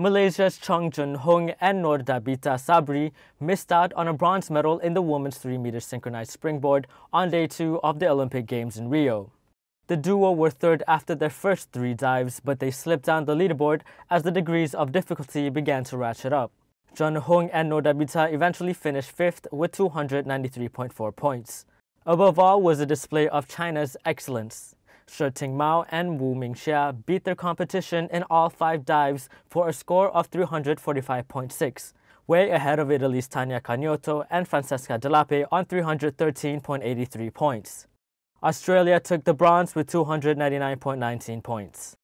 Malaysia's Cheong Jun Hoong and Nur Dhabitah Sabri missed out on a bronze medal in the women's 3 meter synchronized springboard on day two of the Olympic Games in Rio. The duo were third after their first three dives, but they slipped down the leaderboard as the degrees of difficulty began to ratchet up. Jun Hoong and Nur Dhabitah eventually finished fifth with 293.4 points. Above all was a display of China's excellence. Shi Mao and Wu Minxia beat their competition in all five dives for a score of 345.6, way ahead of Italy's Tania Cagnotto and Francesca Dallape on 313.83 points. Australia took the bronze with 299.19 points.